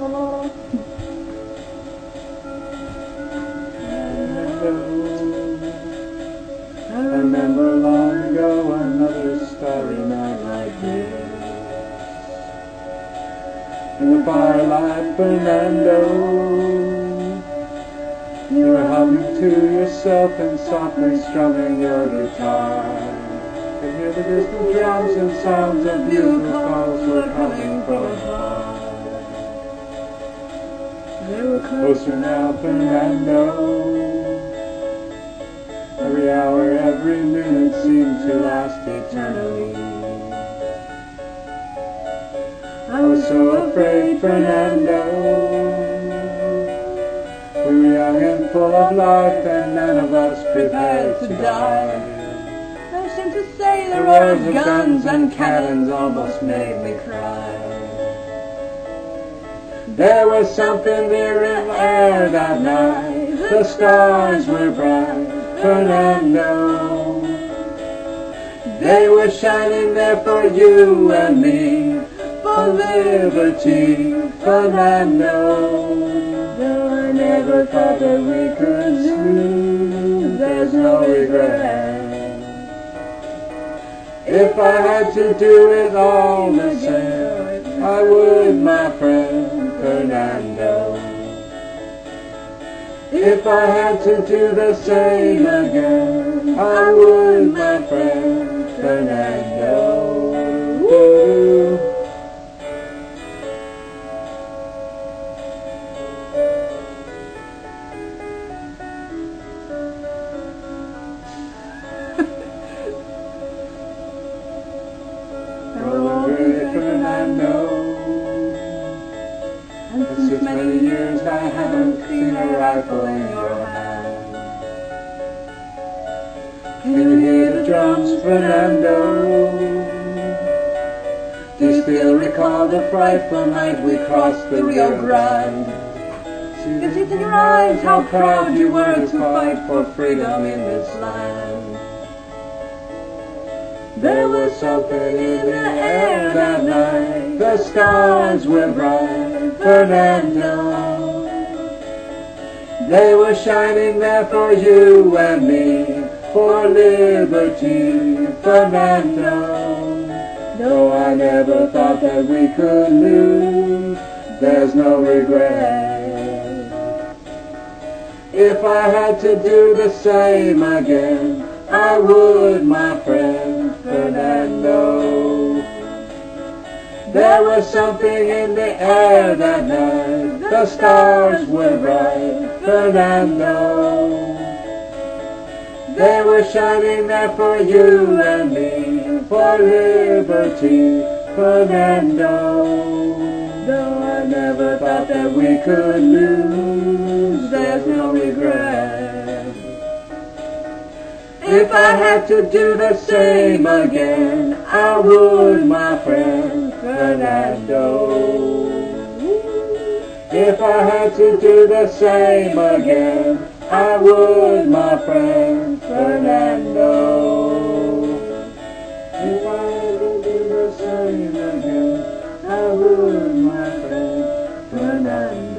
I remember long ago another starry night like this. In the firelight, Fernando, you were humming to yourself and softly strumming your guitar. I hear the distant drums and sounds of bugle calls Fernando. Every hour, every minute seemed to last eternally. I was so afraid, Fernando. We were young and full of life, and none of us prepared to die. They seemed to say the roar of guns and cannons almost made me cry. There was something there in the air that night. The stars were bright, Fernando. They were shining there for you and me, for liberty, Fernando. Though I never thought that we could lose, there's no regret. If I had to do it all the same, I would, my friend Fernando. If I had to do the same again, I would, my friend And many years I haven't seen a rifle in your hand. Can you hear the drums, Fernando? Do you still recall the frightful night we crossed the Rio Grande? See Can see it in your eyes how proud you were to fight for freedom in this land. There was something in the air that night. The stars were bright, Fernando. They were shining there for you and me, for liberty, Fernando. Though I never thought that we could lose, there's no regret. If I had to do the same again, I would, my friend Fernando. There was something in the air that night, the stars were bright, Fernando. They were shining there for you and me, for liberty, Fernando. Though I never thought that we could lose, there's no regret. If I had to do the same again, I would, my friend Fernando. If I had to do the same again, I would, my friend Fernando. If I had to do the same again, I would, my friend Fernando.